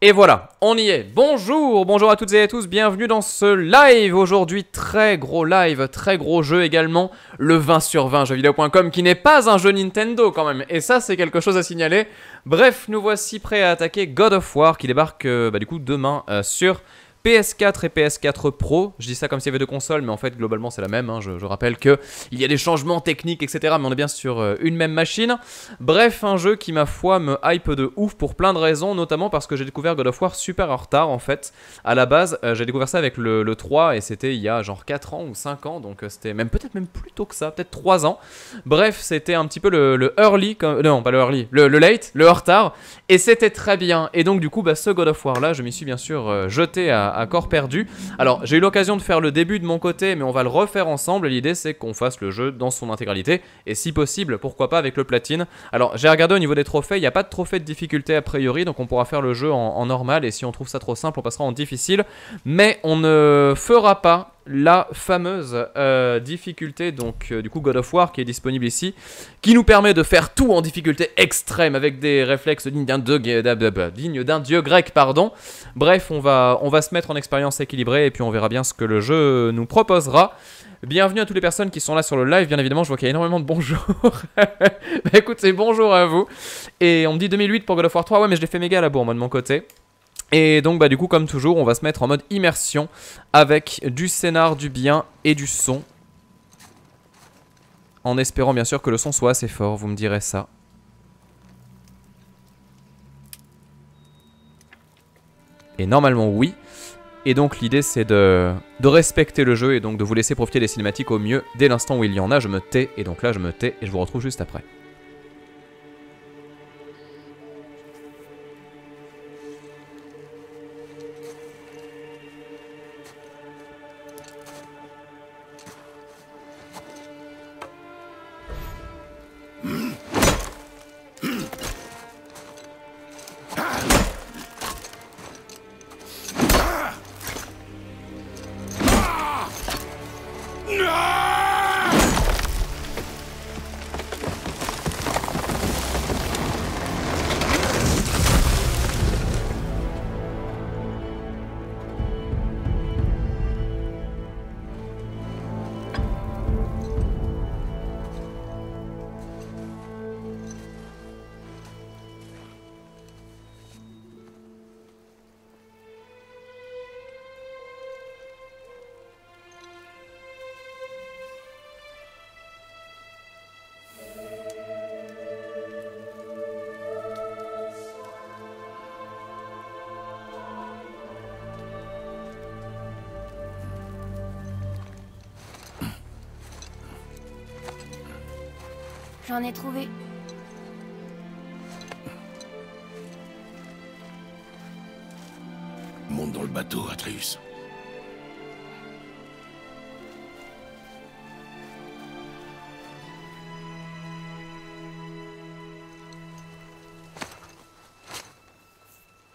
Et voilà, on y est. Bonjour, bonjour à toutes et à tous, bienvenue dans ce live. Aujourd'hui, très gros live, très gros jeu également, le 20 sur 20 jeuxvideo.com qui n'est pas un jeu Nintendo quand même. Et ça, c'est quelque chose à signaler. Bref, nous voici prêts à attaquer God of War qui débarque euh, bah, du coup demain euh, sur PS4 et PS4 Pro. Je dis ça comme s'il y avait deux consoles, mais en fait, globalement, c'est la même. hein. Je, rappelle qu'il y a des changements techniques, etc. Mais on est bien sur euh, une même machine. Bref, un jeu qui, ma foi, me hype de ouf pour plein de raisons, notamment parce que j'ai découvert God of War super en retard, en fait. À la base, euh, j'ai découvert ça avec le, le 3 et c'était il y a genre 4 ans ou 5 ans. Donc, euh, c'était même peut-être même plus tôt que ça, peut-être 3 ans. Bref, c'était un petit peu le, le early, non, pas le early, le, late, le retard. Et c'était très bien. Et donc, du coup, bah, ce God of War là, je m'y suis bien sûr jeté à corps perdu. Alors, j'ai eu l'occasion de faire le début de mon côté, mais on va le refaire ensemble. L'idée, c'est qu'on fasse le jeu dans son intégralité. Et si possible, pourquoi pas avec le platine. Alors, j'ai regardé au niveau des trophées, il n'y a pas de trophée de difficulté a priori, donc on pourra faire le jeu en normal. Et si on trouve ça trop simple, on passera en difficile. Mais on ne fera pas la fameuse euh, difficulté, donc euh, du coup God of War qui est disponible ici, qui nous permet de faire tout en difficulté extrême avec des réflexes dignes d'un dieu, dignes d'un dieu grec, pardon. Bref, on va, on va se mettre en expérience équilibrée et puis on verra bien ce que le jeu nous proposera. Bienvenue à toutes les personnes qui sont là sur le live, bien évidemment, je vois qu'il y a énormément de bonjours. bah bonjour à vous. Et on me dit 2008 pour God of War 3, ouais mais je l'ai fait méga à la bourre moi de mon côté. Et donc bah du coup comme toujours on va se mettre en mode immersion avec du scénar, du bien et du son. En espérant bien sûr que le son soit assez fort, vous me direz ça. Et normalement oui. Et donc l'idée c'est de, de respecter le jeu et donc de vous laisser profiter des cinématiques au mieux. Dès l'instant où il y en a, je me tais. Et donc là je me tais et je vous retrouve juste après. J'en ai trouvé. Monte dans le bateau, Atreus.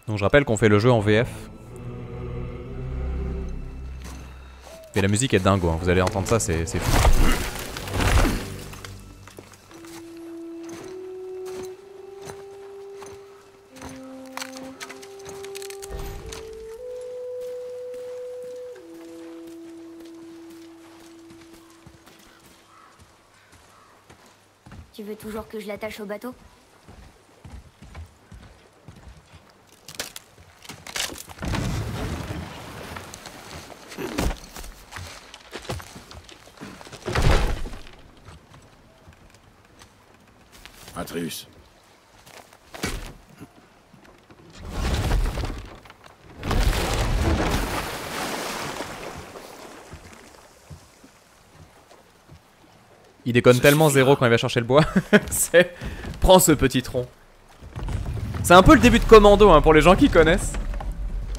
Donc je rappelle qu'on fait le jeu en VF. Et la musique est dingo, hein. vous allez entendre ça, c'est c'est fou. Que je l'attache au bateau Atreus. Il déconne Ça tellement zéro quand il va chercher le bois. c'est. Prends ce petit tronc. C'est un peu le début de Commando hein, pour les gens qui connaissent.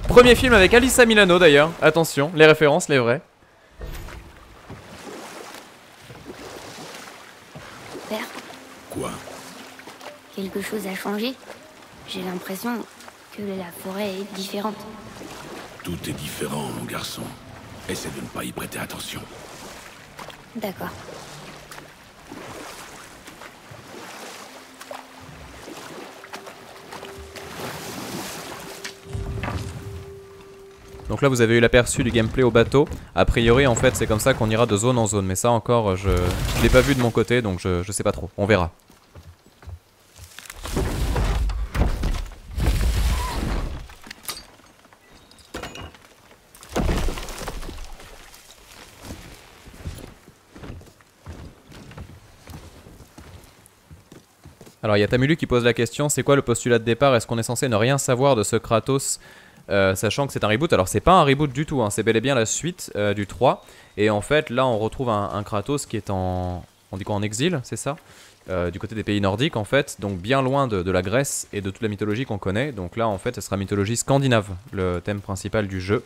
Premier film avec Alissa Milano d'ailleurs. Attention, les références, les vrais. Père, Quoi? Quelque chose a changé? J'ai l'impression que la forêt est différente. Tout est différent, mon garçon. Essaie de ne pas y prêter attention. D'accord. Donc là vous avez eu l'aperçu du gameplay au bateau. A priori en fait c'est comme ça qu'on ira de zone en zone. Mais ça encore je ne l'ai pas vu de mon côté donc je, je sais pas trop. On verra. Alors il y a Tamulu qui pose la question, c'est quoi le postulat de départ? Est-ce qu'on est censé ne rien savoir de ce Kratos euh, sachant que c'est un reboot, alors c'est pas un reboot du tout, hein, c'est bel et bien la suite euh, du 3. Et en fait, là, on retrouve un, Kratos qui est en, on dit quoi, en exil, c'est ça? Euh, Du côté des pays nordiques, en fait, donc bien loin de, de la Grèce et de toute la mythologie qu'on connaît. Donc là, en fait, ce sera mythologie scandinave, le thème principal du jeu.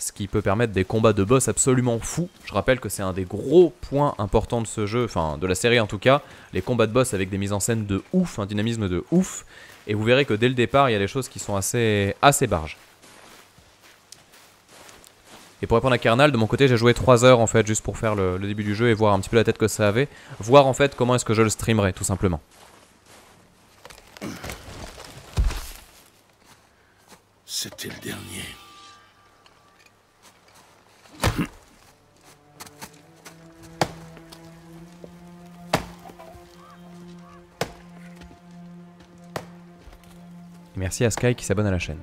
Ce qui peut permettre des combats de boss absolument fous. Je rappelle que c'est un des gros points importants de ce jeu, enfin de la série en tout cas, les combats de boss avec des mises en scène de ouf, un dynamisme de ouf, et vous verrez que dès le départ, il y a des choses qui sont assez, assez barges. Et pour répondre à Kernal, de mon côté, j'ai joué 3 heures en fait, juste pour faire le, le, début du jeu et voir un petit peu la tête que ça avait, voir en fait comment est-ce que je le streamerai, tout simplement. C'était le dernier. Merci à Sky qui s'abonne à la chaîne.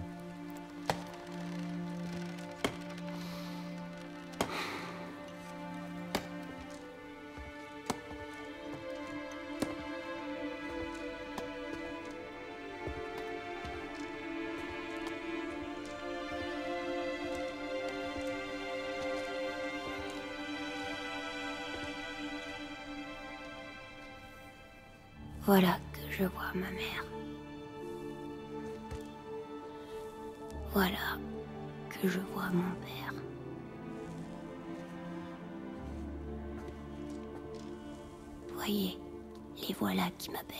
Voilà que je vois ma mère. Voilà que je vois mon père. Voyez, les voilà qui m'appellent.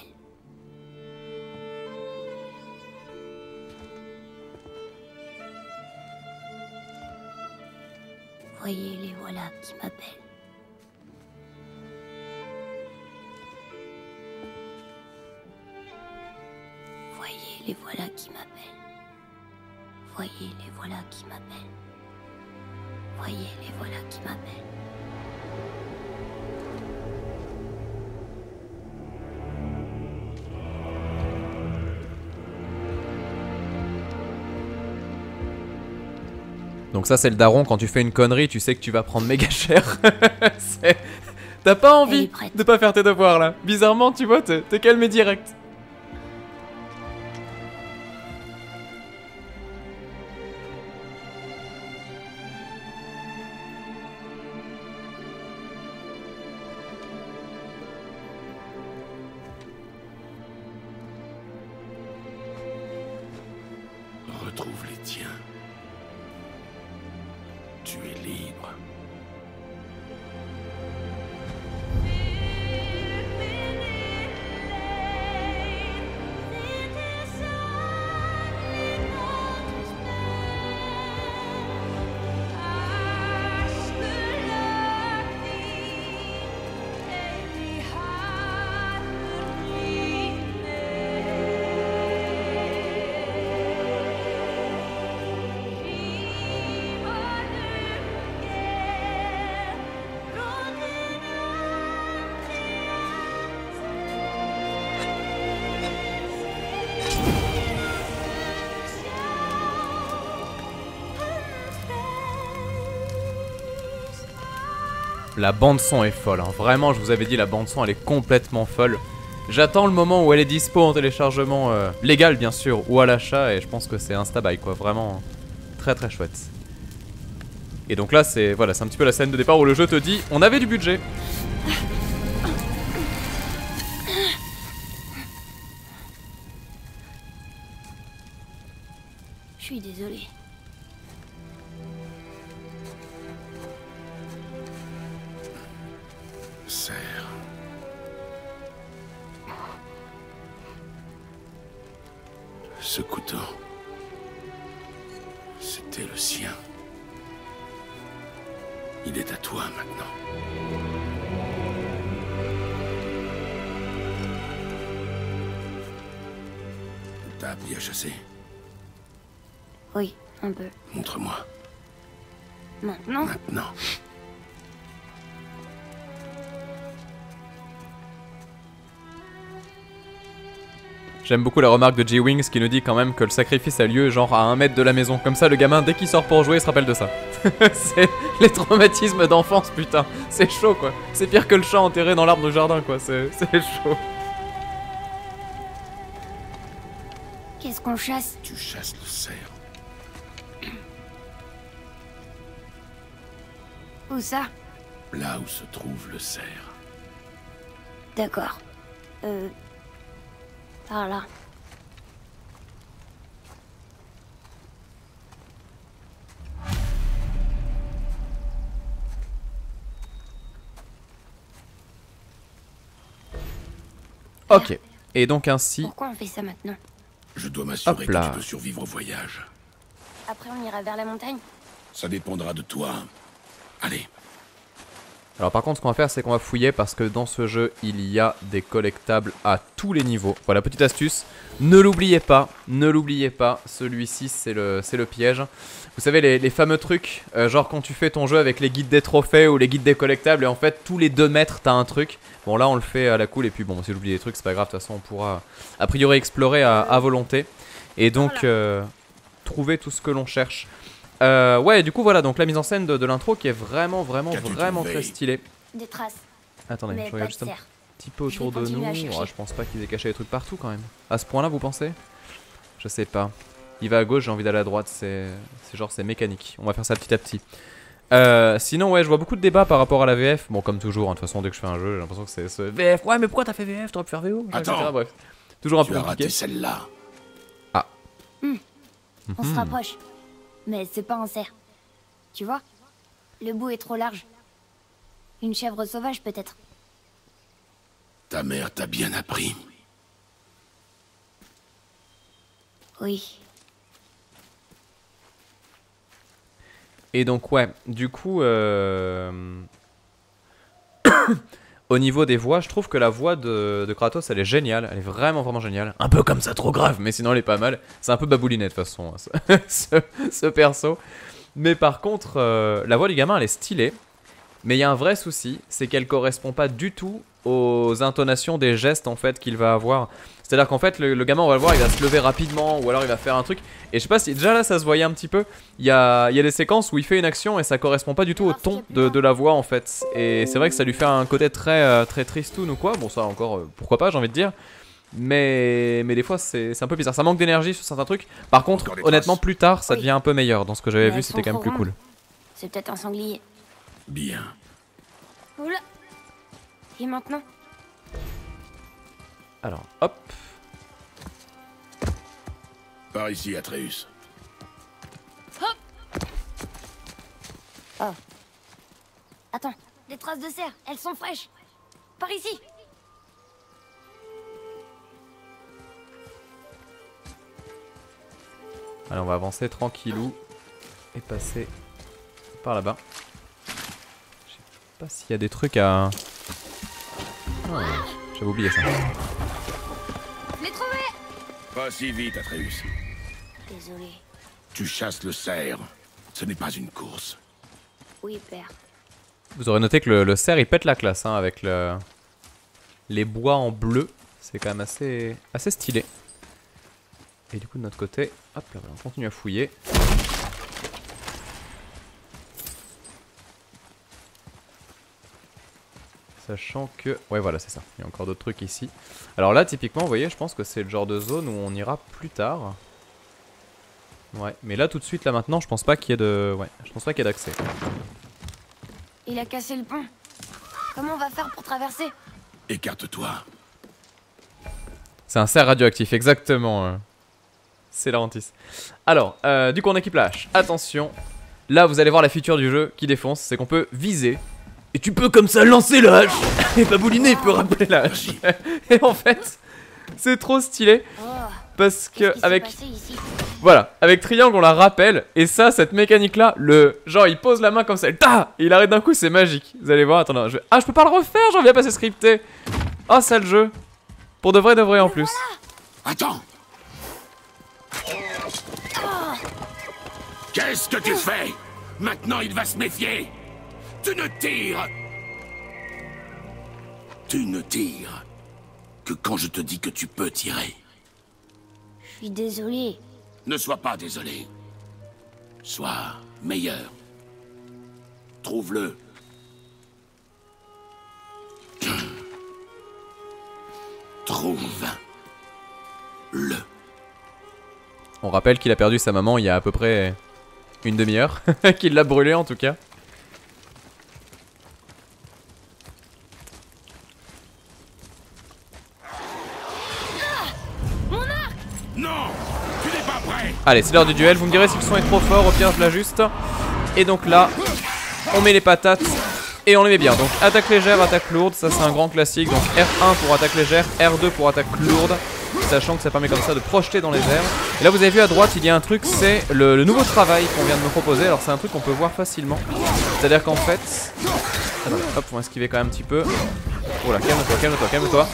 Voyez, les voilà qui m'appellent. Voyez, les voilà qui m'appellent. Voyez, les voilà qui m'appellent. Voyez, les voilà qui m'appellent. Donc ça c'est le daron, quand tu fais une connerie, tu sais que tu vas prendre méga cher. T'as pas envie de pas faire tes devoirs là. Bizarrement, tu vois, t'es calmé direct. La bande son est folle, hein. vraiment je vous avais dit la bande son elle est complètement folle. J'attends le moment où elle est dispo en téléchargement euh, légal bien sûr ou à l'achat et je pense que c'est insta buy quoi, vraiment très très chouette. Et donc là c'est voilà, c'est un petit peu la scène de départ où le jeu te dit on avait du budget. Ce couteau. C'était le sien. Il est à toi maintenant. T'as appris à chasser? Oui, un peu. Montre-moi. Maintenant? Maintenant. J'aime beaucoup la remarque de G-Wings qui nous dit quand même que le sacrifice a lieu genre à un mètre de la maison. Comme ça, le gamin, dès qu'il sort pour jouer, il se rappelle de ça. c'est les traumatismes d'enfance, putain. C'est chaud, quoi. C'est pire que le chat enterré dans l'arbre du jardin, quoi. C'est c'est chaud. Qu'est-ce qu'on chasse? Tu chasses le cerf. Où ça? Là où se trouve le cerf. D'accord. Euh... Par là. Ok. Et donc ainsi... Pourquoi on fait ça maintenant Je dois m'assurer que tu peux survivre au voyage. Après on ira vers la montagne? Ça dépendra de toi. Allez, Alors par contre, ce qu'on va faire, c'est qu'on va fouiller parce que dans ce jeu, il y a des collectables à tous les niveaux. Voilà, petite astuce. Ne l'oubliez pas, ne l'oubliez pas. Celui-ci, c'est le, piège. Vous savez, les, les fameux trucs, euh, genre quand tu fais ton jeu avec les guides des trophées ou les guides des collectables, et en fait, tous les 2 mètres, t'as un truc. Bon, là, on le fait à la cool, et puis bon, si j'oublie des trucs, c'est pas grave. De toute façon, on pourra a priori explorer à, à volonté. Et donc, euh, trouver tout ce que l'on cherche. Euh, ouais, du coup, voilà, donc la mise en scène de, de l'intro qui est vraiment, vraiment, vraiment très stylée. Des traces. Attendez, mais je regarde de juste un petit peu autour de nous. Oh, je pense pas qu'ils aient caché des trucs partout quand même. À ce point-là, vous pensez? Je sais pas. Il va à gauche, j'ai envie d'aller à droite. C'est c'est genre, c'est mécanique. On va faire ça petit à petit. Euh, sinon, ouais, je vois beaucoup de débats par rapport à la VF. Bon, comme toujours, hein, de toute façon, dès que je fais un jeu, j'ai l'impression que c'est ce VF. Ouais, mais pourquoi t'as fait VF T'aurais pu faire VO Attends. etc. Bref, toujours un tu peu compliqué. celle-là. On se Mhm. rapproche. Mais c'est pas un cerf. Tu vois Le bout est trop large. Une chèvre sauvage peut-être. Ta mère t'a bien appris. Oui. Et donc ouais, du coup, euh, au niveau des voix, je trouve que la voix de, de Kratos, elle est géniale, elle est vraiment vraiment géniale. Un peu comme ça, trop grave, mais sinon elle est pas mal. C'est un peu baboulinet de toute façon, hein, ce, ce- perso. Mais par contre, euh, la voix du gamin, elle est stylée. Mais il y a un vrai souci, c'est qu'elle correspond pas du tout aux intonations des gestes en fait qu'il va avoir. C'est-à-dire qu'en fait, le, le gamin, on va le voir, il va se lever rapidement ou alors il va faire un truc. Et je sais pas si déjà là, ça se voyait un petit peu. Il y a, il y a des séquences où il fait une action et ça correspond pas du tout au ton de, de la voix en fait. Et c'est vrai que ça lui fait un côté très euh, très tristoun ou quoi. Bon, ça encore, euh, pourquoi pas, j'ai envie de dire. Mais, mais des fois, c'est c'est un peu bizarre. Ça manque d'énergie sur certains trucs. Par contre, honnêtement, plus tard, ça devient un peu meilleur. Dans ce que j'avais vu, c'était quand même plus cool. C'est peut-être un sanglier. Bien. Oula Et maintenant Alors, hop. Par ici, Atreus. Attends, des traces de cerf, elles sont fraîches. Par ici Allez, on va avancer tranquillou et passer par là-bas. Je sais pas s'il y a des trucs à. Ah, J'avais oublié ça. Je l'ai trouvé Pas si vite, Atreus. Désolé. Tu chasses le cerf. Ce n'est pas une course. Oui, père. Vous aurez noté que le, le cerf il pète la classe hein, avec le... les bois en bleu. C'est quand même assez, assez stylé. Et du coup, de notre côté, hop là, on continue à fouiller. Sachant que... Ouais, voilà, c'est ça. Il y a encore d'autres trucs ici. Alors là, typiquement, vous voyez, je pense que c'est le genre de zone où on ira plus tard. Ouais, mais là, tout de suite, là, maintenant, je pense pas qu'il y ait de... Ouais, je pense pas qu'il y ait d'accès. Il a cassé le pont. Comment on va faire pour traverser? Écarte-toi. C'est un cerf radioactif, exactement. euh. C'est Larentis. Alors, euh, du coup, on équipe la hache. Attention. Là, vous allez voir la feature du jeu qui défonce. C'est qu'on peut viser. Et tu peux comme ça lancer la hache. Et Babouliné, il peut rappeler la hache. Et en fait, c'est trop stylé. Oh, Parce que, avec. Voilà, avec triangle, on la rappelle. Et ça, cette mécanique-là, le. Genre, il pose la main comme ça. et ta Et il arrête d'un coup, c'est magique. Vous allez voir, attendez. Je... Ah, je peux pas le refaire, j'en viens passer scripté. Oh, ça le jeu. Pour de vrai, de vrai en plus. Attends Qu'est-ce que tu fais? Maintenant, il va se méfier. Tu ne tires Tu ne tires que quand je te dis que tu peux tirer. Je suis désolée. Ne sois pas désolé. Sois meilleur. Trouve-le. Trouve-le. On rappelle qu'il a perdu sa maman il y a à peu près une demi-heure. qu'il l'a brûlé en tout cas. Allez, c'est l'heure du duel. Vous me direz si le son est trop fort. Au pire, je l'ajuste. Et donc là, on met les patates et on les met bien. Donc attaque légère, attaque lourde, ça c'est un grand classique. Donc R1 pour attaque légère, R2 pour attaque lourde. Sachant que ça permet comme ça de projeter dans les airs. Et là vous avez vu à droite, il y a un truc, c'est le, nouveau travail qu'on vient de me proposer. Alors c'est un truc qu'on peut voir facilement. C'est-à-dire qu'en fait... Hop, on va esquiver quand même un petit peu. Oh là, calme-toi, calme-toi, calme-toi.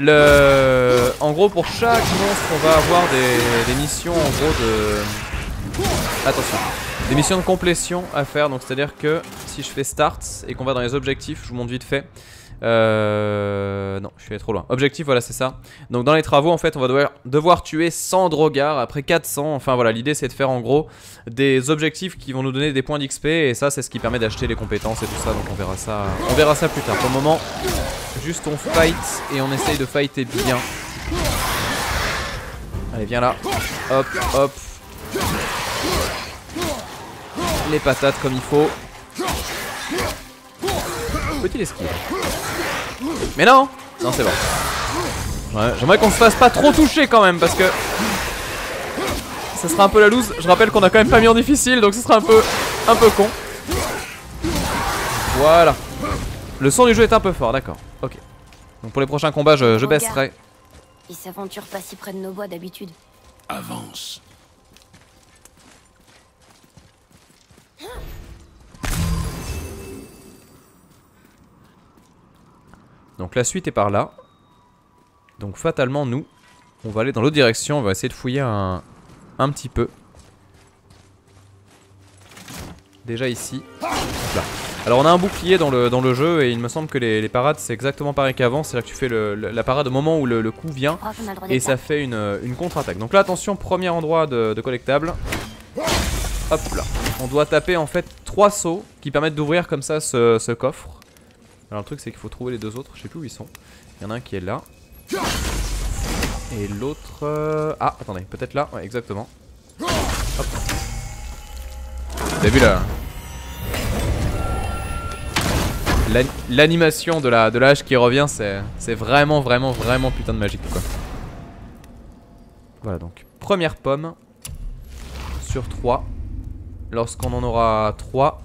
En gros, pour chaque monstre, on va avoir des, des missions en gros de... Attention. Des missions de complétion à faire, donc c'est-à-dire que si je fais start et qu'on va dans les objectifs, je vous montre vite fait. Euh... Non, je suis allé trop loin. Objectif, voilà, c'est ça. Donc dans les travaux, en fait, on va devoir, devoir tuer 100 drogards après 400. Enfin voilà, l'idée c'est de faire en gros des objectifs qui vont nous donner des points d'XP et ça c'est ce qui permet d'acheter les compétences et tout ça. Donc on verra ça, on verra ça plus tard. Pour le moment, juste on fight et on essaye de fighter bien. Allez, viens là. Hop, hop. Les patates comme il faut. Petit esquive. Mais non Non, c'est bon. J'aimerais qu'on se fasse pas trop toucher quand même parce que ça sera un peu la loose. Je rappelle qu'on a quand même pas mis en difficile donc ce sera un peu un peu con. Voilà. Le son du jeu est un peu fort, d'accord. Donc pour les prochains combats, je, baisserai. Ils s'aventurent pas si près de nos bois d'habitude. Avance. Donc la suite est par là. Donc fatalement, nous, on va aller dans l'autre direction. On va essayer de fouiller un, un petit peu. Déjà ici. Hop là. Alors on a un bouclier dans le, dans le jeu et il me semble que les, les parades c'est exactement pareil qu'avant. C'est-à-dire que tu fais le- le- la parade au moment où le, le coup vient droit et ça là. fait une, une contre-attaque. Donc là attention, premier endroit de, de collectable. Hop là. On doit taper en fait trois sauts qui permettent d'ouvrir comme ça ce, ce coffre. Alors le truc c'est qu'il faut trouver les deux autres, je sais plus où ils sont. Il y en a un qui est là. Et l'autre... euh, Ah attendez, peut-être là, ouais exactement. Hop. Vous avez vu là L'animation de la, de hache qui revient, c'est c'est vraiment, vraiment, vraiment putain de magique quoi. Voilà donc, première pomme sur 3. Lorsqu'on en aura 3,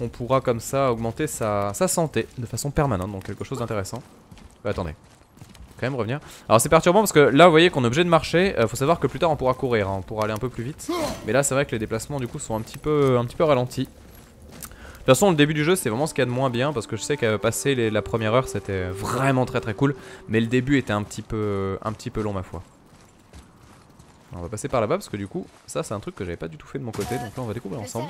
on pourra comme ça augmenter sa, sa santé de façon permanente, donc quelque chose d'intéressant. Euh, attendez, quand même revenir. Alors c'est perturbant parce que là vous voyez qu'on est obligé de marcher, Euh, faut savoir que plus tard on pourra courir, hein, on pourra aller un peu plus vite. Mais là c'est vrai que les déplacements du coup sont un petit peu, un petit peu ralentis. De toute façon, le début du jeu, c'est vraiment ce qu'il y a de moins bien parce que je sais qu'à passer les- la première heure, c'était vraiment très très cool, mais le début était un petit peu, un petit peu long, ma foi. Alors, on va passer par là-bas parce que du coup, ça, c'est un truc que j'avais pas du tout fait de mon côté, donc là, on va découvrir Le ensemble.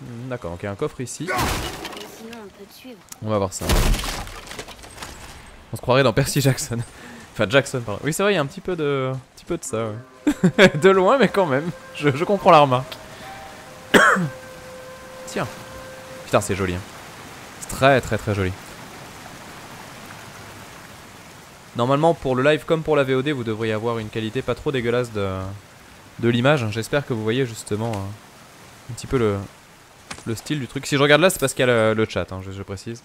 Hmm, D'accord, donc il y a un coffre ici. On va voir ça. On se croirait dans Percy Jackson. enfin, Jackson, pardon. Oui, c'est vrai, il y a un petit peu de, un petit peu de ça. ouais. de loin, mais quand même. Je, je comprends la remarque. Tiens. Putain, c'est joli. hein. C'est très, très, très joli. Normalement, pour le live comme pour la VOD, vous devriez avoir une qualité pas trop dégueulasse de, de l'image. J'espère que vous voyez justement euh, un petit peu le, le style du truc. Si je regarde là, c'est parce qu'il y a le, le chat, hein, je, je précise.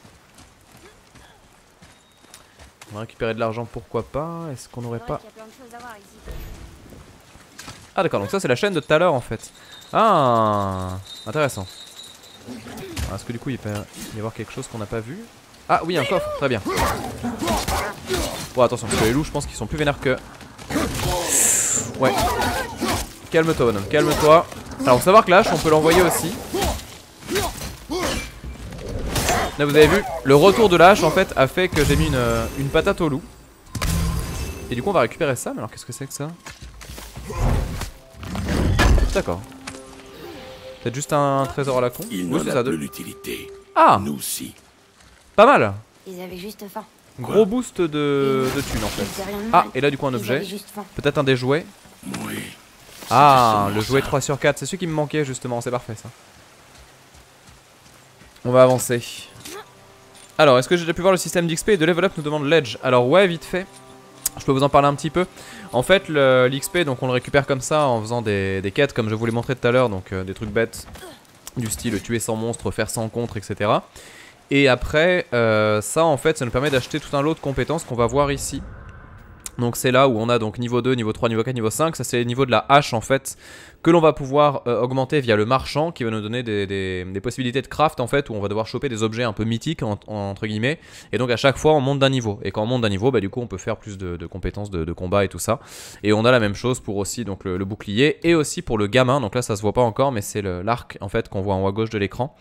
On va récupérer de l'argent, pourquoi pas? Est-ce qu'on n'aurait pas... Ah d'accord, donc ça c'est la chaîne de tout à l'heure en fait. Ah, intéressant. Est-ce que du coup il peut y avoir quelque chose qu'on n'a pas vu Ah oui, un coffre, très bien. Bon attention, parce que les loups je pense qu'ils sont plus vénères que... Ouais. Calme-toi bonhomme, calme-toi. Alors faut savoir que l'âge on peut l'envoyer aussi. Là vous avez vu, le retour de l'âge en fait a fait que j'ai mis une, une patate au loup. Et du coup on va récupérer ça, mais alors qu'est-ce que c'est que ça? D'accord. Peut-être juste un trésor à la con Il Oui, n'en a plus l'utilité. Ah Nous si. Pas mal Ils avaient juste faim. Gros boost de, de thunes en fait. Ah, et là du coup un objet. Peut-être un des jouets. Oui. Ah, le jouet ça. 3 sur 4, c'est celui qui me manquait justement, c'est parfait ça. On va avancer. Alors, est-ce que j'ai déjà pu voir le système d'XP et de level up nous demande Ledge Alors ouais, vite fait. Je peux vous en parler un petit peu. En fait, l'XP, donc on le récupère comme ça en faisant des, quêtes comme je vous l'ai montré tout à l'heure, donc euh, des trucs bêtes du style tuer 100 monstres, faire 100 contre, etc. Et après, euh, ça en fait, ça nous permet d'acheter tout un lot de compétences qu'on va voir ici. Donc c'est là où on a donc niveau 2, niveau 3, niveau 4, niveau 5. Ça c'est le niveau de la hache en fait que l'on va pouvoir euh, augmenter via le marchand qui va nous donner des, possibilités de craft en fait où on va devoir choper des objets un peu mythiques en- en- entre guillemets. Et donc à chaque fois on monte d'un niveau. Et quand on monte d'un niveau, bah, du coup on peut faire plus de, compétences de, combat et tout ça. Et on a la même chose pour aussi le, le bouclier et aussi pour le gamin. Donc là ça se voit pas encore mais c'est l'arc en fait qu'on voit en haut à gauche de l'écran.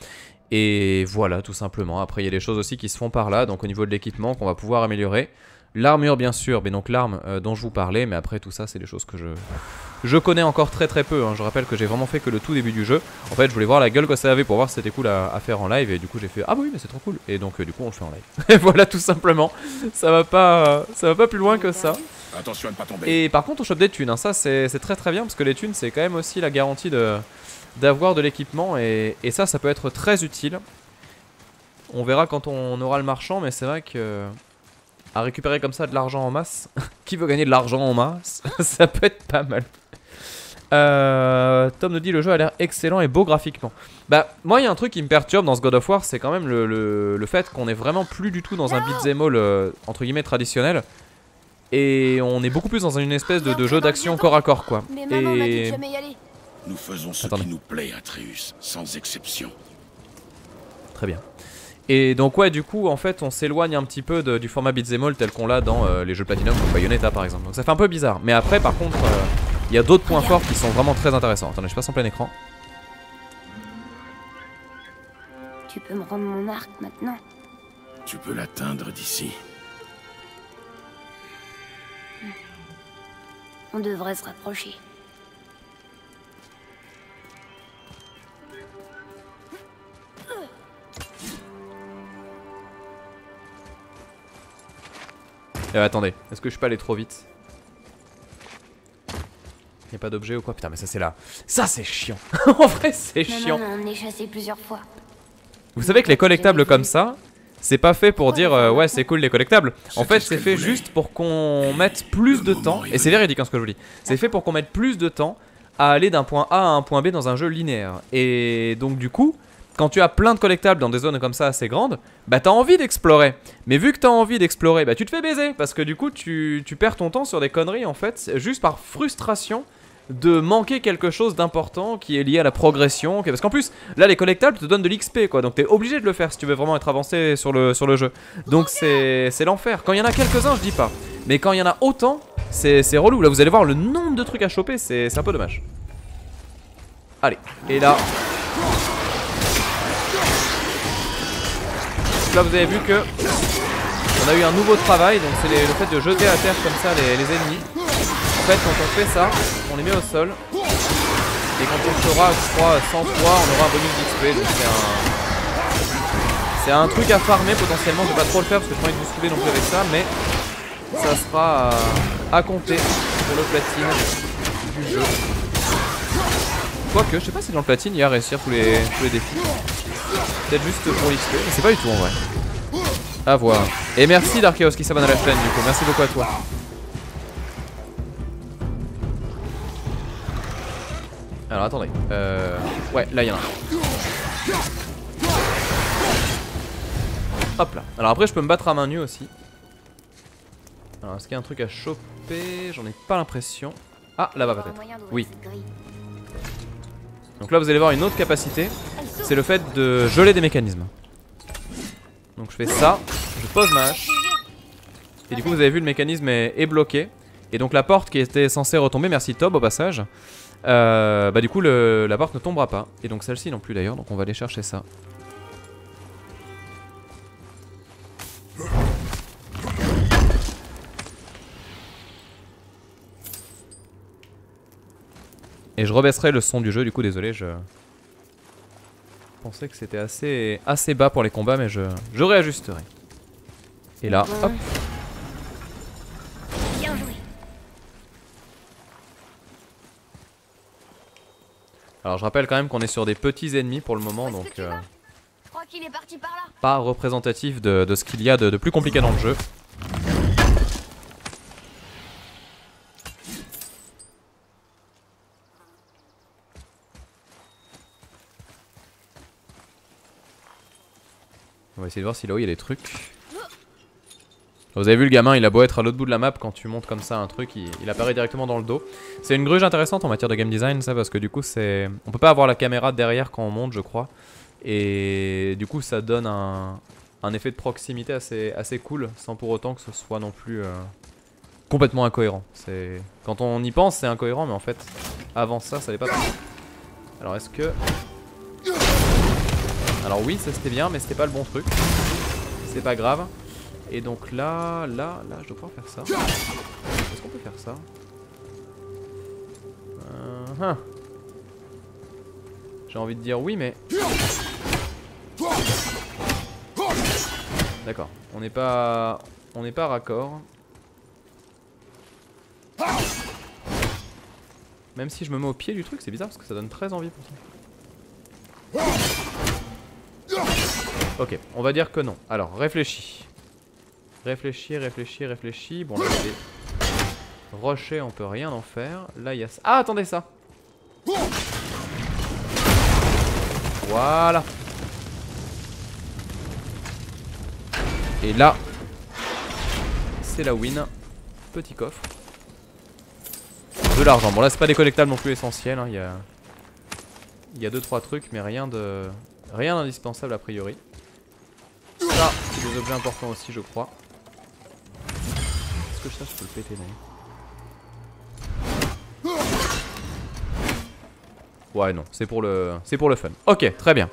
Et voilà, tout simplement. Après, il y a des choses aussi qui se font par là, donc au niveau de l'équipement qu'on va pouvoir améliorer. L'armure, bien sûr, mais donc l'arme euh, dont je vous parlais, mais après tout ça, c'est des choses que je, je connais encore très très peu. hein. Je rappelle que j'ai vraiment fait que le tout début du jeu. En fait, je voulais voir la gueule que ça avait pour voir si c'était cool à, à faire en live, et du coup, j'ai fait Ah bah oui, mais c'est trop cool. Et donc, euh, du coup, on le fait en live. Et voilà, tout simplement. Ça va pas, ça va pas plus loin que ça. Attention à ne pas tomber. Et par contre, on chope des thunes, hein. ça c'est c'est très très bien parce que les thunes c'est quand même aussi la garantie de d'avoir de l'équipement et, et ça, ça peut être très utile. On verra quand on aura le marchand, mais c'est vrai que à récupérer comme ça de l'argent en masse, qui veut gagner de l'argent en masse, ça peut être pas mal. Euh, Tom nous dit le jeu a l'air excellent et beau graphiquement. Bah moi il y a un truc qui me perturbe dans ce God of War, c'est quand même le, le- le fait qu'on est vraiment plus du tout dans un beat'em all euh, entre guillemets traditionnel et on est beaucoup plus dans une espèce de, de jeu d'action corps à corps quoi. Mais maman dit Et jamais y aller. Nous faisons ce Attendez. qui nous plaît, Atreus, sans exception. très bien. Et donc ouais du coup en fait on s'éloigne un petit peu de- du format beat'em all tel qu'on l'a dans euh, les jeux Platinum comme Bayonetta par exemple. Donc ça fait un peu bizarre. Mais après par contre euh, il y a d'autres points forts qui sont vraiment très intéressants. Attendez je passe en plein écran. Tu peux me rendre mon arc maintenant Tu peux l'atteindre d'ici. On devrait se rapprocher. Euh, attendez, est-ce que je peux aller trop vite Y'a pas d'objet ou quoi Putain mais ça c'est là. Ça c'est chiant. en vrai c'est chiant. Chasser plusieurs fois. Vous savez que les collectables comme ça, c'est pas fait pour dire euh, ouais c'est cool les collectables. En fait ce c'est fait juste pour qu'on mette plus de temps, et c'est véridique hein, ce que je vous dis, c'est fait pour qu'on mette plus de temps à aller d'un point A à un point B dans un jeu linéaire. Et donc du coup, quand tu as plein de collectables dans des zones comme ça assez grandes, bah t'as envie d'explorer. Mais vu que t'as envie d'explorer, bah tu te fais baiser, parce que du coup tu, tu perds ton temps sur des conneries en fait, juste par frustration de manquer quelque chose d'important qui est lié à la progression. Parce qu'en plus, là, les collectables te donnent de l'XP, quoi. Donc t'es obligé de le faire si tu veux vraiment être avancé sur le, sur le jeu. Donc c'est l'enfer. Quand il y en a quelques-uns, je dis pas. Mais quand il y en a autant, c'est relou. Là, vous allez voir le nombre de trucs à choper, c'est un peu dommage. Allez, et là. Là, vous avez vu que on a eu un nouveau travail. Donc c'est le fait de jeter à terre comme ça les, ennemis. En fait, quand on fait ça, on les met au sol. Et quand on le fera, je crois, 100 fois, on aura un bonus d'XP. Donc c'est un. C'est un truc à farmer potentiellement. Je vais pas trop le faire parce que je pas envie de vous saouler non plus avec ça. Mais ça sera à, à compter pour le platine du jeu. Quoique, je sais pas si dans le platine il y a à réussir tous les, tous les défis. Peut-être juste pour l'XP, mais c'est pas du tout en vrai. À voir. Et merci Darkeos qui s'abonne à la chaîne du coup. Merci beaucoup à toi. Alors attendez. Euh... Ouais, là il y en a un. Hop là. Alors après je peux me battre à main nue aussi. Alors est-ce qu'il y a un truc à choper? J'en ai pas l'impression. Ah là-bas peut-être. Oui. Donc là vous allez voir une autre capacité. C'est le fait de geler des mécanismes. Donc je fais ça. Je pose ma hache. Et du coup vous avez vu le mécanisme est, bloqué. Et donc la porte qui était censée retomber, merci Tob au passage. euh, bah du coup la porte ne tombera pas. Et donc celle-ci non plus d'ailleurs. Donc on va aller chercher ça. Et je rebaisserai le son du jeu, du coup, désolé, je pensais que c'était assez, assez bas pour les combats, mais je, je réajusterai. Et là, hop, Bien joué. alors je rappelle quand même qu'on est sur des petits ennemis pour le moment, donc euh, pas représentatif de, de ce qu'il y a de, de plus compliqué dans le jeu. Va essayer de voir si là-haut il y a des trucs. Vous avez vu le gamin, il a beau être à l'autre bout de la map, quand tu montes comme ça un truc, il, apparaît directement dans le dos. C'est une gruge intéressante en matière de game design ça, parce que du coup c'est... On peut pas avoir la caméra derrière quand on monte je crois. Et du coup ça donne un, effet de proximité assez, cool, sans pour autant que ce soit non plus euh, complètement incohérent. Quand on y pense c'est incohérent, mais en fait avant ça, ça n'est pas. Alors est-ce que... Alors oui, ça c'était bien, mais c'était pas le bon truc. C'est pas grave. Et donc là, là, là, je dois pouvoir faire ça. Est-ce qu'on peut faire ça? Hein. J'ai envie de dire oui, mais... D'accord, on n'est pas... On n'est pas raccord. Même si je me mets au pied du truc, c'est bizarre parce que ça donne très envie pour Ok, on va dire que non. Alors, réfléchis. Réfléchis, réfléchis, réfléchis. Bon, là, il on peut rien en faire. Là, il y a. Ah, attendez ça Voilà. Et là, c'est la win. Petit coffre. De l'argent. Bon, là, c'est pas des collectables non plus essentiels. hein. Il y a... Il y a 2-3 trucs, mais rien de... Rien d'indispensable a priori. Des objets importants aussi, je crois. Est-ce que ça, je peux le péter, d'ailleurs Ouais, non, c'est pour le, c'est pour le fun. Ok, très bien.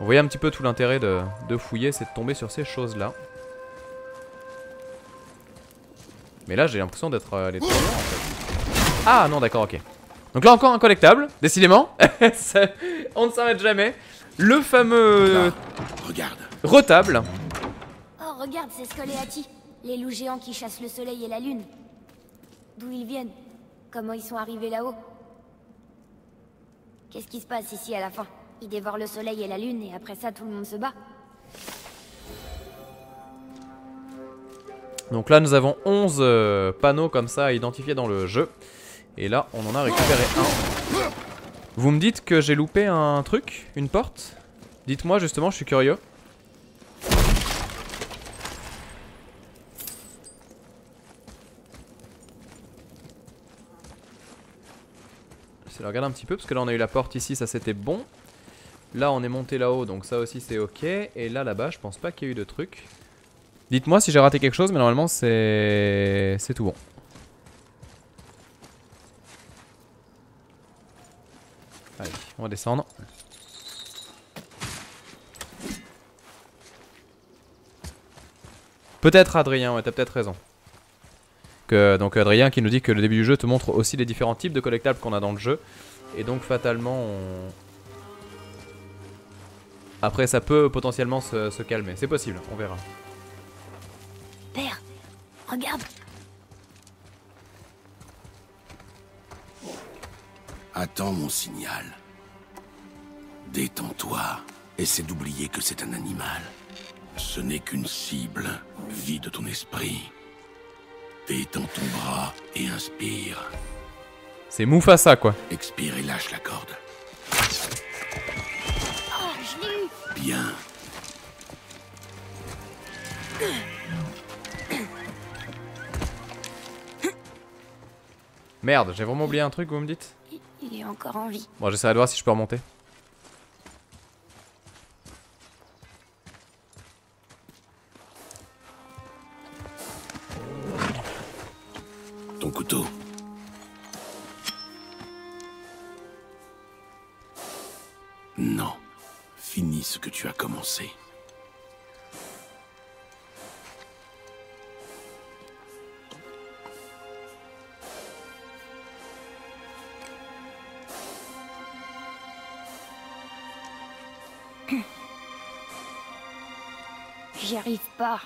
Vous voyez un petit peu tout l'intérêt de, de fouiller, c'est de tomber sur ces choses-là. Mais là, j'ai l'impression d'être euh, les trois en fait. Ah non, d'accord, ok. Donc là, encore un collectable, décidément. Ça- On ne s'arrête jamais. Le fameux Là, regarde. retable. Regarde, c'est Scoleati. Les loups géants qui chassent le soleil et la lune. D'où ils viennent? Comment ils sont arrivés là-haut? Qu'est-ce qui se passe ici à la fin? Ils dévorent le soleil et la lune et après ça tout le monde se bat Donc là, nous avons 11 euh, panneaux comme ça à identifier dans le jeu. Et là, on en a récupéré un. Vous me dites que j'ai loupé un truc Une porte? Dites-moi justement, je suis curieux. J'essaie de regarder un petit peu, parce que là on a eu la porte ici, ça c'était bon. Là on est monté là-haut, donc ça aussi c'est ok. Et là là-bas, je pense pas qu'il y ait eu de truc. Dites-moi si j'ai raté quelque chose, mais normalement c'est c'est tout bon. Allez, on va descendre. Peut-être Adrien, ouais, t'as peut-être raison. Que, donc Adrien qui nous dit que le début du jeu te montre aussi les différents types de collectables qu'on a dans le jeu. Et donc fatalement on... Après ça peut potentiellement se, se calmer. C'est possible, on verra. Père, regarde Attends mon signal. Détends-toi. Essaie d'oublier que c'est un animal. Ce n'est qu'une cible. Vide ton esprit. Détends ton bras et inspire. C'est Mufasa quoi. Expire et lâche la corde. Oh, je l'ai eu Bien. Merde, j'ai vraiment oublié un truc, vous me dites? Il- Il est encore en vie. Bon, j'essaierai de voir si je peux remonter. Non. Finis ce que tu as commencé. J'y arrive pas.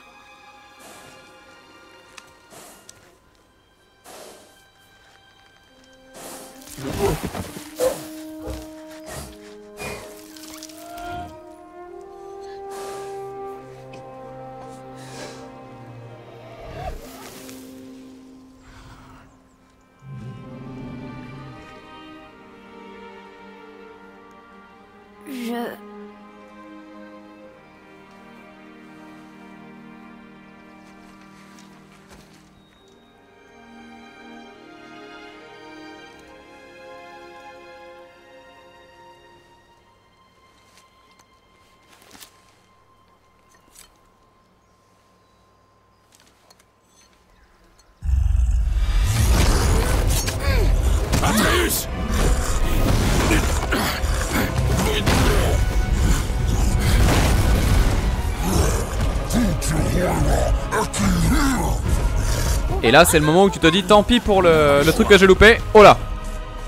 Et là, c'est le moment où tu te dis tant pis pour le, truc que j'ai loupé. Oh là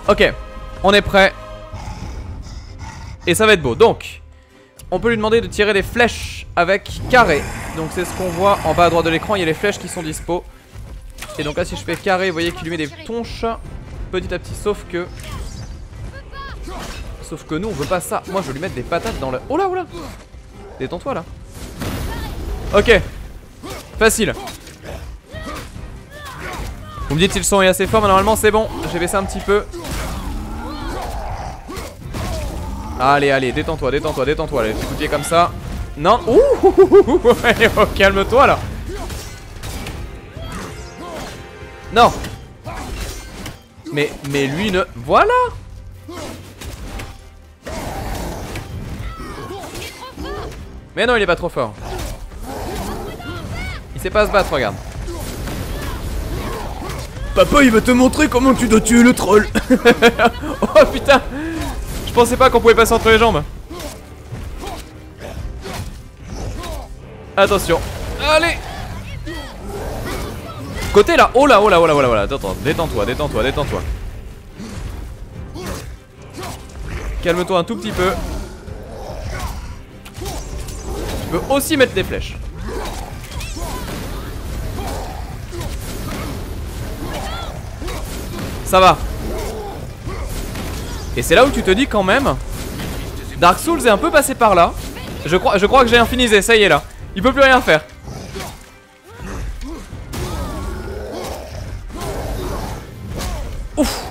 Ok, on est prêt. Et ça va être beau. Donc, on peut lui demander de tirer des flèches avec carré. Donc c'est ce qu'on voit en bas à droite de l'écran. Il y a les flèches qui sont dispo. Et donc là, si je fais carré, vous voyez qu'il lui met des tonches petit à petit. Sauf que... Sauf que nous, on veut pas ça. Moi, je veux lui mettre des patates dans le... Oh là, oh là Détends-toi là. Ok. Facile. Vous me dites si le son est assez fort, mais normalement c'est bon. J'ai baissé un petit peu. Allez, allez, détends-toi, détends-toi, détends-toi. Les petits coups comme ça. Non. Ouh oh, Calme-toi là. Non. Mais, mais lui ne. Voilà. Mais non, il est pas trop fort. Il sait pas se battre, regarde. Papa, il va te montrer comment tu dois tuer le troll. oh putain. Je pensais pas qu'on pouvait passer entre les jambes. Attention. Allez. Côté là. Oh là, oh là, oh là, oh là, oh là. Attends, détends-toi, détends-toi, détends-toi. Calme-toi un tout petit peu. Tu peux aussi mettre des flèches. Ça va. Et c'est là où tu te dis quand même Dark Souls est un peu passé par là. Je crois, que j'ai infinisé, ça y est là. Il peut plus rien faire. Ouf.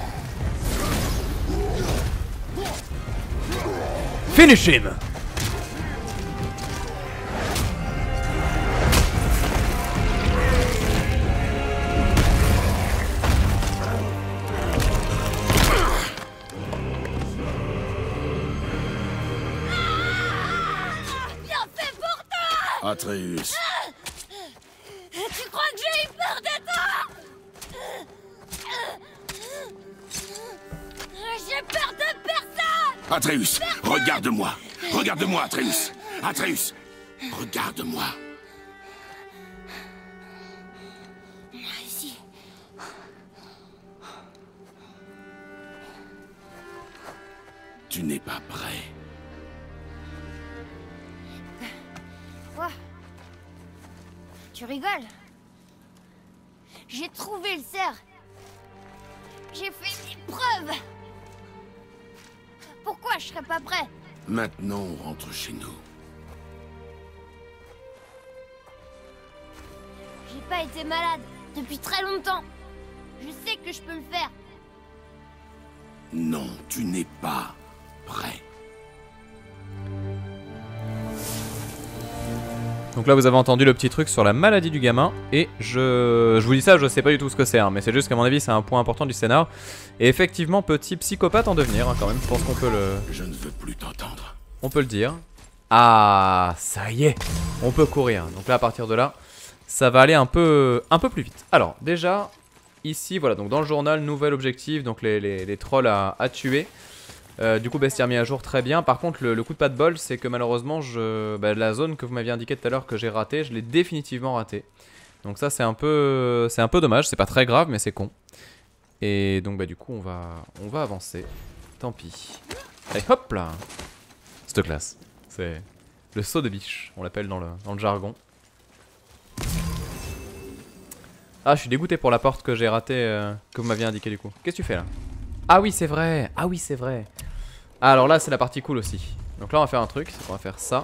Finish him. Atreus, Tu crois que j'ai eu peur de toi J'ai peur de personne Atreus, regarde-moi Regarde-moi, Atreus Atreus, regarde-moi. Tu n'es pas prêt. Quoi Tu rigoles J'ai trouvé le cerf. J'ai fait mes preuves. Pourquoi je serais pas prêt Maintenant, on rentre chez nous. J'ai pas été malade depuis très longtemps. Je sais que je peux le faire. Non, tu n'es pas prêt. Donc là vous avez entendu le petit truc sur la maladie du gamin Et je, je vous dis ça je sais pas du tout ce que c'est hein, Mais c'est juste qu'à mon avis c'est un point important du scénar. Et effectivement petit psychopathe en devenir hein, quand même Je pense qu'on peut le, Je ne veux plus t'entendre. on peut le dire. Ah ça y est On peut courir. Donc là à partir de là Ça va aller un peu, un peu plus vite. Alors déjà Ici voilà donc dans le journal nouvel objectif Donc les, les- les trolls à, à tuer euh, du coup, Bestiaire mis à jour très bien. Par contre, le, coup de pas de bol, c'est que malheureusement, je, bah, la zone que vous m'aviez indiquée tout à l'heure que j'ai ratée, je l'ai définitivement ratée. Donc ça, c'est un peu, c'est un peu dommage. C'est pas très grave, mais c'est con. Et donc, bah du coup, on va, on va avancer. Tant pis. Allez, hop là. Cette classe, c'est le saut de biche. On l'appelle dans le, dans le jargon. Ah, je suis dégoûté pour la porte que j'ai ratée, euh, que vous m'aviez indiqué du coup. Qu'est-ce que tu fais là? Ah oui, c'est vrai. Ah oui, c'est vrai. Ah, alors là, c'est la partie cool aussi. Donc là, on va faire un truc. qu'on va faire ça.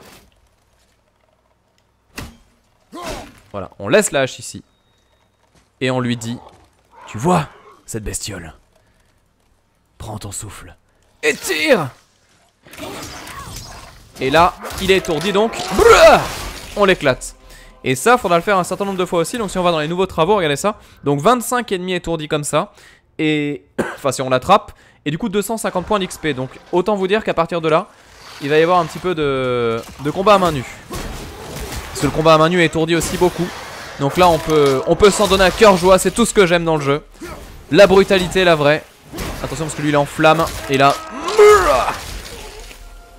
Voilà, on laisse la hache ici. Et on lui dit Tu vois cette bestiole Prends ton souffle et tire Et là, il est étourdi donc. On l'éclate. Et ça, faudra le faire un certain nombre de fois aussi. Donc si on va dans les nouveaux travaux, regardez ça. Donc 25 ennemis étourdis comme ça. Et enfin si on l'attrape. Et du coup 250 points d'XP. Donc autant vous dire qu'à partir de là, il va y avoir un petit peu de, de combat à main nue. Parce que le combat à main nue étourdit aussi beaucoup. Donc là on peut, on peut s'en donner à cœur joie. C'est tout ce que j'aime dans le jeu. La brutalité, la vraie. Attention parce que lui il est en flamme. Et là...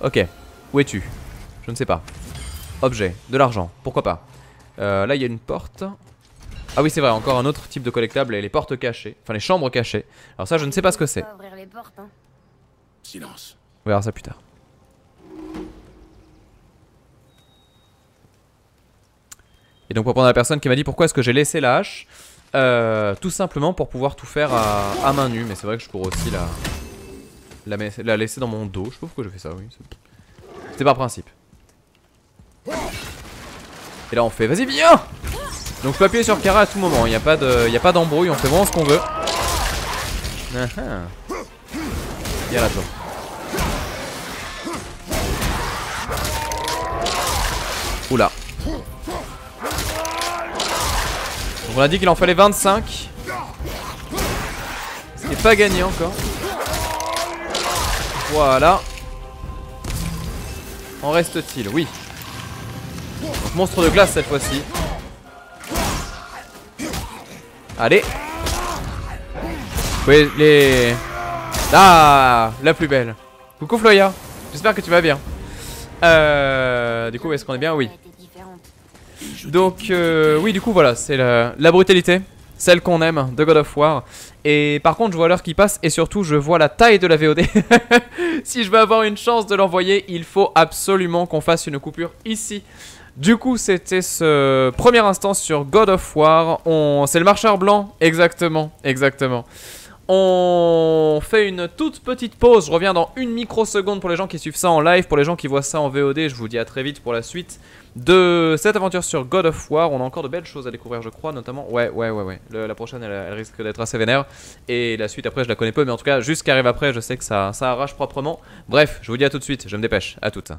Ok. Où es-tu? Je ne sais pas. Objet. De l'argent. Pourquoi pas euh, Là il y a une porte. Ah oui c'est vrai, encore un autre type de collectable et les portes cachées. Enfin les chambres cachées. Alors ça je ne sais pas ce que c'est. Hein. Silence. On verra ça plus tard. Et donc pour prendre la personne qui m'a dit pourquoi est-ce que j'ai laissé la hache euh, Tout simplement pour pouvoir tout faire à, main nue. Mais c'est vrai que je pourrais aussi la, la, laisser dans mon dos. Je sais pas pourquoi je fais ça, oui. C'était par principe. Et là on fait vas-y viens Donc je peux appuyer sur Kara à tout moment, il n'y a pas d'embrouille, on fait vraiment ce qu'on veut. Ah ah. Toi. Oula. Donc on a dit qu'il en fallait 25. Ce qui n'est pas gagné encore. Voilà. En reste-t-il? Oui. Donc monstre de glace cette fois-ci. Allez. Les... Ah La plus belle. Coucou Floya. J'espère que tu vas bien. Euh, du coup, est-ce qu'on est bien? Oui. Donc, euh, oui, du coup, voilà, c'est la, la, brutalité, celle qu'on aime de God of War. Et par contre, je vois l'heure qui passe et surtout, je vois la taille de la VOD. si je veux avoir une chance de l'envoyer, il faut absolument qu'on fasse une coupure ici. Du coup, c'était ce premier instant sur God of War. On... C'est le marcheur blanc, exactement, exactement. On fait une toute petite pause, je reviens dans une microseconde pour les gens qui suivent ça en live, pour les gens qui voient ça en VOD, je vous dis à très vite pour la suite de cette aventure sur God of War. On a encore de belles choses à découvrir je crois, notamment... Ouais, ouais, ouais, ouais, la prochaine elle, risque d'être assez vénère, et la suite après je la connais peu, mais en tout cas, qui arrive après, je sais que ça, ça arrache proprement. Bref, je vous dis à tout de suite, je me dépêche, à toutes.